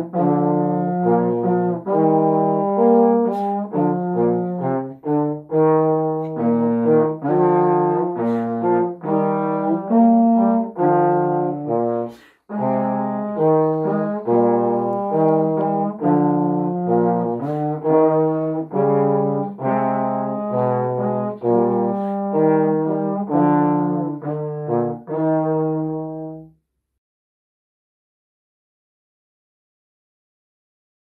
Mm-hmm.